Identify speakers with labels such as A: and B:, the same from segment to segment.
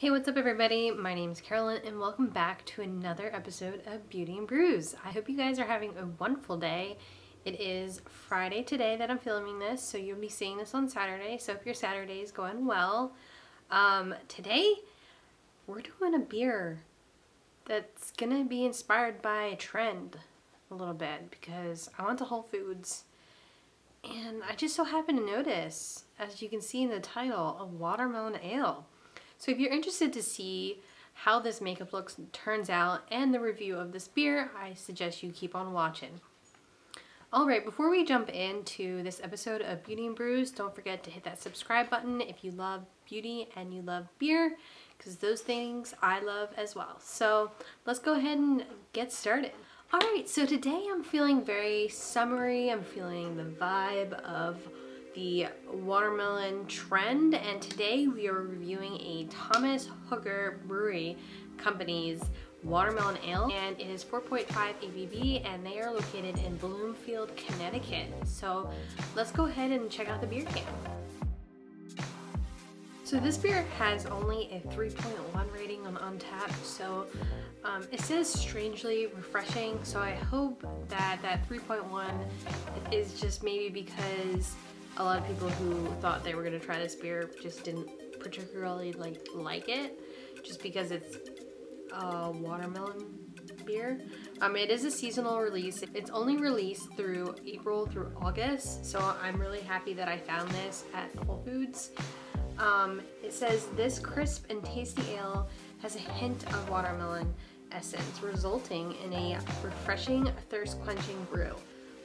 A: Hey, what's up everybody? My name is Carolyn and welcome back to another episode of Beauty and Brews. I hope you guys are having a wonderful day. It is Friday today that I'm filming this, so you'll be seeing this on Saturday, so if your Saturday is going well. Um, today, we're doing a beer that's gonna be inspired by a trend a little bit because I went to Whole Foods and I just so happened to notice, as you can see in the title, a watermelon ale. So if you're interested to see how this makeup looks turns out and the review of this beer, I suggest you keep on watching. Alright, before we jump into this episode of Beauty and Brews, don't forget to hit that subscribe button if you love beauty and you love beer, because those things I love as well. So let's go ahead and get started. Alright, so today I'm feeling very summery. I'm feeling the vibe of the watermelon trend and today we are reviewing a Thomas Hooker Brewery Company's watermelon ale and it is 4.5 ABV and they are located in Bloomfield, Connecticut. So let's go ahead and check out the beer can. So this beer has only a 3.1 rating on Untappd, so um, it says strangely refreshing, so I hope that that 3.1 is just maybe because a lot of people who thought they were to try this beer just didn't particularly like like it, just because it's a watermelon beer. Um, it is a seasonal release. It's only released through April through August, so I'm really happy that I found this at Whole Foods. Um, it says this crisp and tasty ale has a hint of watermelon essence, resulting in a refreshing, thirst-quenching brew,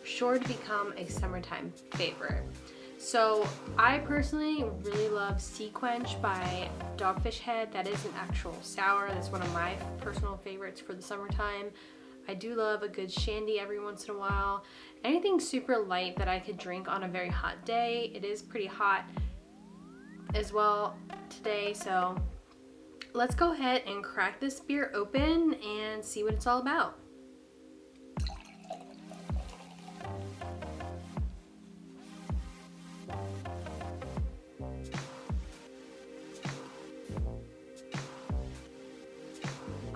A: sure to become a summertime favorite. So I personally really love SeaQuench by Dogfish Head. That is an actual sour. That's one of my personal favorites for the summertime. I do love a good shandy every once in a while. Anything super light that I could drink on a very hot day. It is pretty hot as well today, so let's go ahead and crack this beer open and see what it's all about.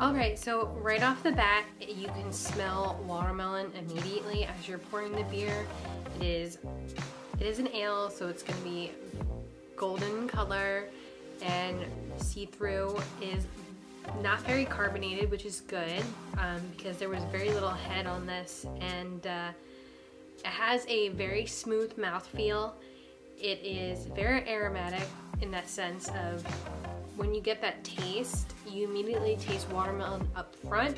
A: Alright, so right off the bat, you can smell watermelon immediately as you're pouring the beer. It is, it is an ale, so it's to be golden color and see-through is not very carbonated which is good um, because there was very little head on this and uh, it has a very smooth mouthfeel. It is very aromatic in that sense of when you get that taste, you immediately taste watermelon up front.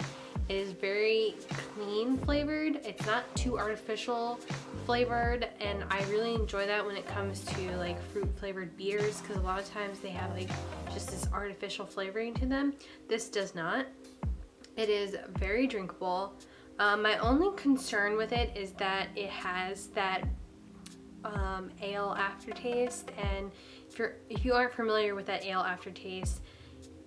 A: It is very clean flavored. It's not too artificial flavored and I really enjoy that when it comes to like fruit flavored beers because a lot of times they have like just this artificial flavoring to them. This does not. It is very drinkable. Um, my only concern with it is that it has that um, ale aftertaste and if you're if you aren't familiar with that ale aftertaste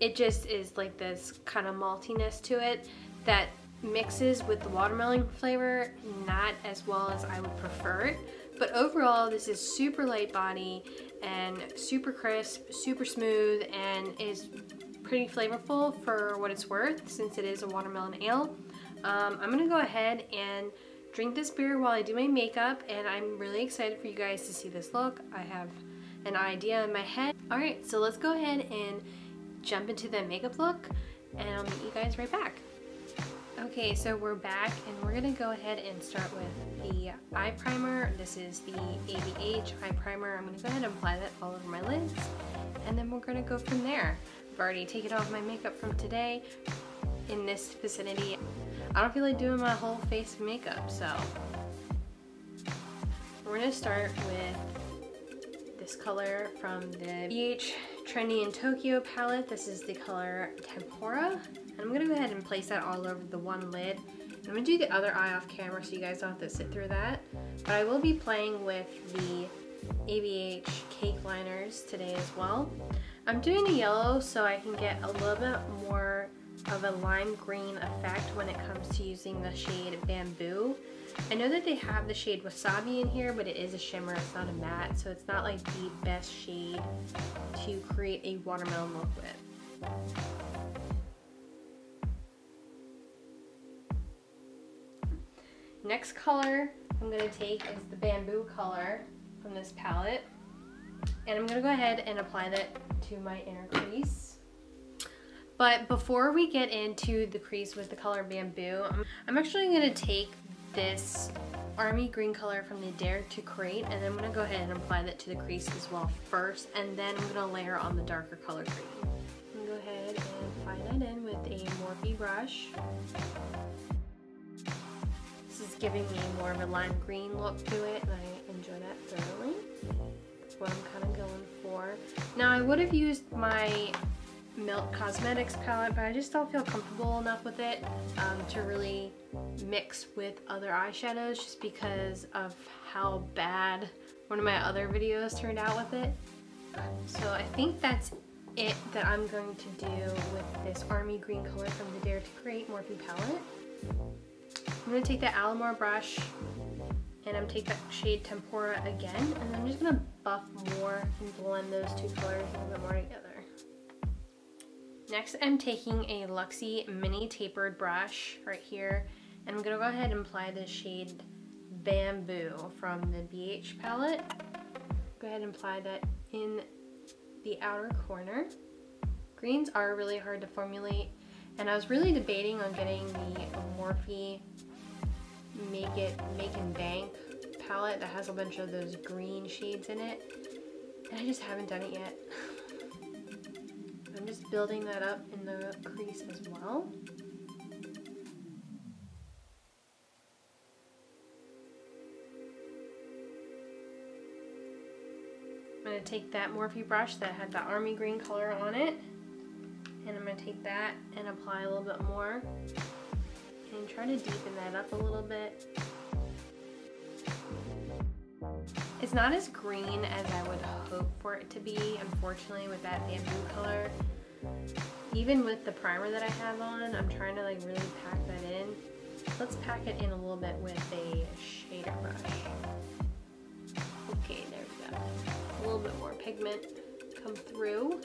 A: it just is like this kind of maltiness to it that mixes with the watermelon flavor not as well as I would prefer it but overall this is super light body and super crisp super smooth and is pretty flavorful for what it's worth since it is a watermelon ale um, I'm gonna go ahead and drink this beer while I do my makeup and I'm really excited for you guys to see this look. I have an idea in my head. Alright, so let's go ahead and jump into the makeup look and I'll meet you guys right back. Okay, so we're back and we're gonna go ahead and start with the eye primer. This is the ABH eye primer. I'm gonna go ahead and apply that all over my lids and then we're gonna go from there. I've already taken off my makeup from today in this vicinity. I don't feel like doing my whole face makeup, so we're gonna start with this color from the BH Trendy in Tokyo palette. This is the color Tempera. And I'm gonna go ahead and place that all over the one lid. I'm gonna do the other eye off camera so you guys don't have to sit through that. But I will be playing with the ABH cake liners today as well. I'm doing a yellow so I can get a little bit more of a lime green effect when it comes to using the shade Bamboo. I know that they have the shade Wasabi in here, but it is a shimmer, it's not a matte, so it's not like the best shade to create a watermelon look with. Next color I'm going to take is the bamboo color from this palette. And I'm going to go ahead and apply that to my inner crease. But before we get into the crease with the color bamboo, I'm actually going to take this army green color from the Dare to Create and then I'm going to go ahead and apply that to the crease as well first and then I'm going to layer on the darker color green. I'm going to go ahead and apply that in with a Morphe brush This is giving me more of a lime green look to it and I enjoy that thoroughly. What I'm kind of going for. Now I would have used my Melt Cosmetics palette, but I just don't feel comfortable enough with it um, to really mix with other eyeshadows just because of how bad one of my other videos turned out with it. So I think that's it that I'm going to do with this army green color from the Dare to Create Morphe palette. I'm going to take the Alamar brush and I'm take that shade Tempera again and I'm just going to buff more and blend those two colors a little bit more together. Next I'm taking a Luxie mini tapered brush right here and I'm to go ahead and apply the shade Bamboo from the BH palette. Go ahead and apply that in the outer corner. Greens are really hard to formulate and I was really debating on getting the Morphe Make It Make and Bank palette that has a bunch of those green shades in it. And I just haven't done it yet. Just building that up in the crease as well. I'm going to take that Morphe brush that had the army green color on it and I'm going to take that and apply a little bit more and try to deepen that up a little bit. It's not as green as I would hope for it to be, unfortunately, with that bamboo color. Even with the primer that I have on, I'm trying to like really pack that in. Let's pack it in a little bit with a shader brush. Okay, there we go. A little bit more pigment come through.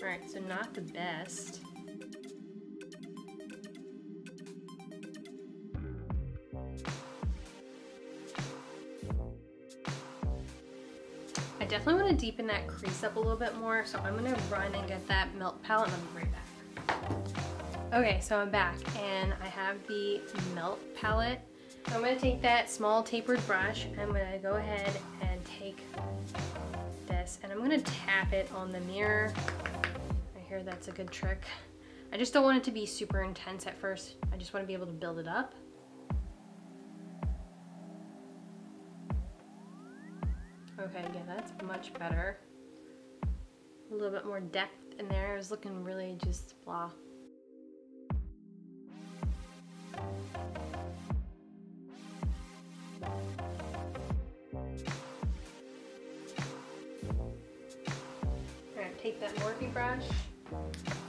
A: Alright, so not the best. To deepen that crease up a little bit more, so I'm to run and get that Melt palette and I'll be right back. Okay, so I'm back and I have the Melt palette. So I'm to take that small tapered brush, I'm to go ahead and take this and I'm to tap it on the mirror I hear that's a good trick. I just don't want it to be super intense at first. I just want to be able to build it up. Okay, yeah, that's much better. A little bit more depth in there. It was looking really just blah. Alright, take that Morphe brush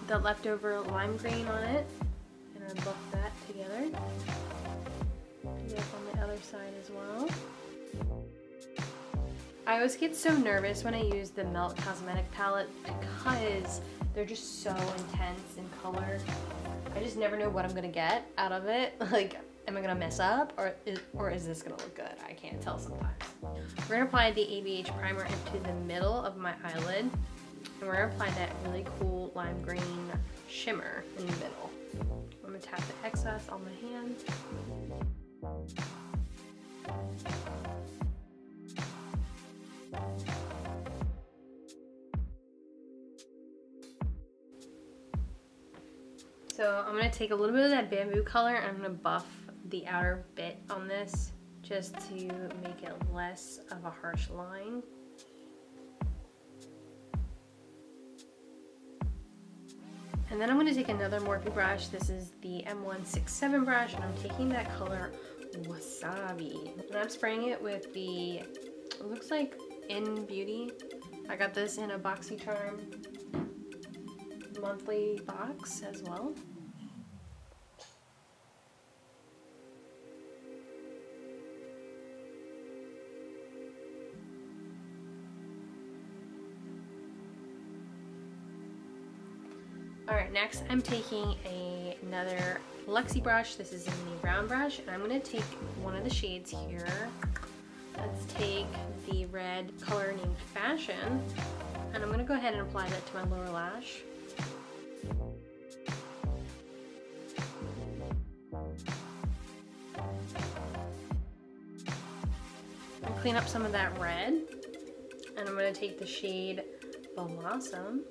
A: the leftover lime green on it and I buff that together. Do that on the other side as well. I always get so nervous when I use the Melt Cosmetic palette because they're just so intense in color. I just never know what I'm gonna get out of it. Like, am I gonna mess up or is, or is this gonna look good? I can't tell sometimes. We're gonna apply the ABH primer into the middle of my eyelid and we're gonna apply that really cool lime green shimmer in the middle. I'm gonna tap the excess on my hand. So I'm gonna take a little bit of that bamboo color and I'm gonna buff the outer bit on this just to make it less of a harsh line. And then I'm going to take another Morphe brush. This is the M167 brush, and I'm taking that color Wasabi. And I'm spraying it with the, it looks like in Beauty. I got this in a BoxyCharm monthly box as well. Alright, next I'm taking a, another Luxie brush. This is in the brown brush, and I'm going to take one of the shades here. Let's take the red color named Fashion, and I'm gonna go ahead and apply that to my lower lash. And clean up some of that red, and I'm gonna take the shade Blossom.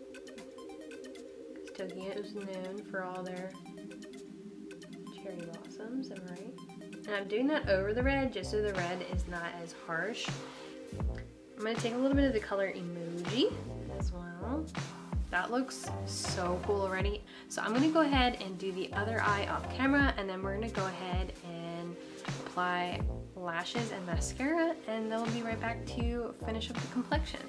A: Tokyo is known for all their cherry blossoms, am I right? And I'm doing that over the red just so the red is not as harsh. I'm gonna take a little bit of the color Emoji as well. That looks so cool already. So I'm gonna go ahead and do the other eye off camera and then we're gonna go ahead and apply lashes and mascara and then we'll be right back to finish up the complexion.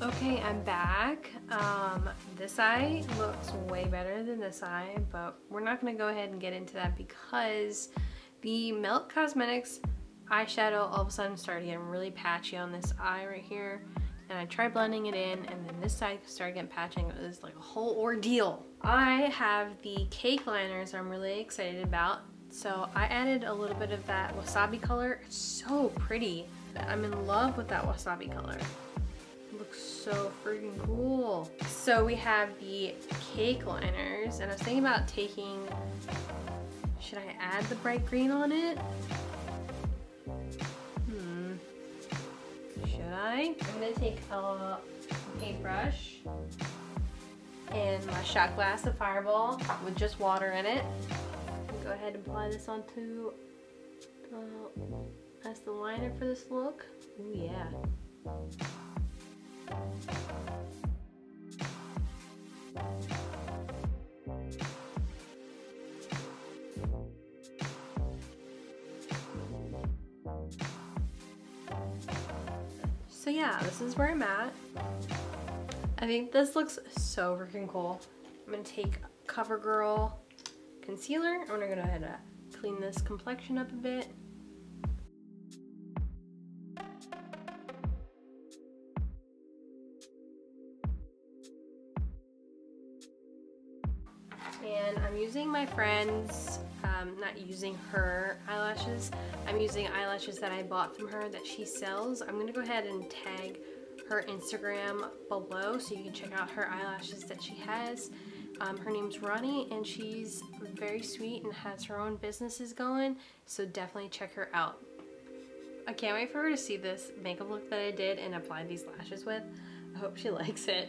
A: Okay, I'm back. Um, this eye looks way better than this eye, but we're not gonna go ahead and get into that because the Melt Cosmetics eyeshadow all of a sudden started getting really patchy on this eye right here. And I tried blending it in and then this side started getting patching. It was like a whole ordeal. I have the cake liners I'm really excited about. So I added a little bit of that wasabi color. It's so pretty. I'm in love with that wasabi color looks so freaking cool. So we have the cake liners and I was thinking about taking, should I add the bright green on it? Hmm, should I? I'm gonna take a paintbrush and my shot glass of Fireball with just water in it. Go ahead and apply this onto the, as the liner for this look. Oh yeah. So yeah, this is where I'm at. I think this looks so freaking cool. I'm gonna take CoverGirl concealer. I'm gonna go ahead and clean this complexion up a bit. and I'm using my friend's, um, not using her eyelashes, I'm using eyelashes that I bought from her that she sells. I'm gonna go ahead and tag her Instagram below so you can check out her eyelashes that she has. Um, her name's Ronnie and she's very sweet and has her own businesses going, so definitely check her out. I can't wait for her to see this makeup look that I did and apply these lashes with. I hope she likes it.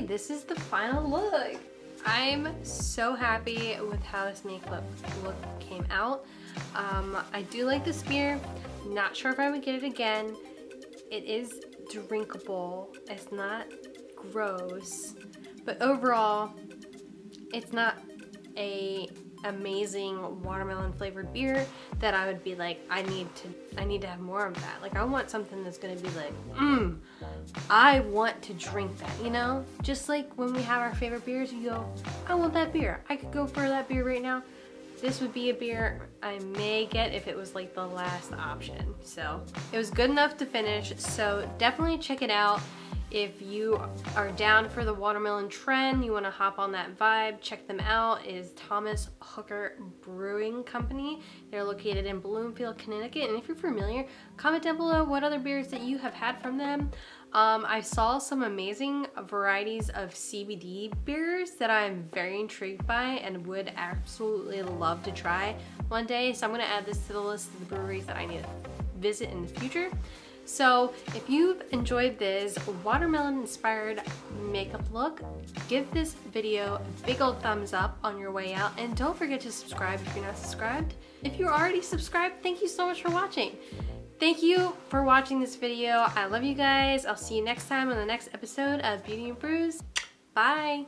A: This is the final look. I'm so happy with how this makeup look came out. Um, I do like this beer. Not sure if I would get it again. It is drinkable. It's not gross. But overall, it's not a amazing watermelon flavored beer that I would be like, I need to, I need to have more of that. Like I want something that's gonna be like, mmm, I want to drink that, you know? Just like when we have our favorite beers, you go, I want that beer. I could go for that beer right now. This would be a beer I may get if it was like the last option. So it was good enough to finish. So definitely check it out. If you are down for the watermelon trend, you wanna hop on that vibe, check them out, is Thomas Hooker Brewing Company. They're located in Bloomfield, Connecticut. And if you're familiar, comment down below what other beers that you have had from them. Um, I saw some amazing varieties of CBD beers that I'm very intrigued by and would absolutely love to try one day. So I'm gonna add this to the list of the breweries that I need to visit in the future. So if you've enjoyed this watermelon inspired makeup look, give this video a big old thumbs up on your way out and don't forget to subscribe if you're not subscribed. If you're already subscribed, thank you so much for watching. Thank you for watching this video. I love you guys. I'll see you next time on the next episode of Beauty and Brews. Bye.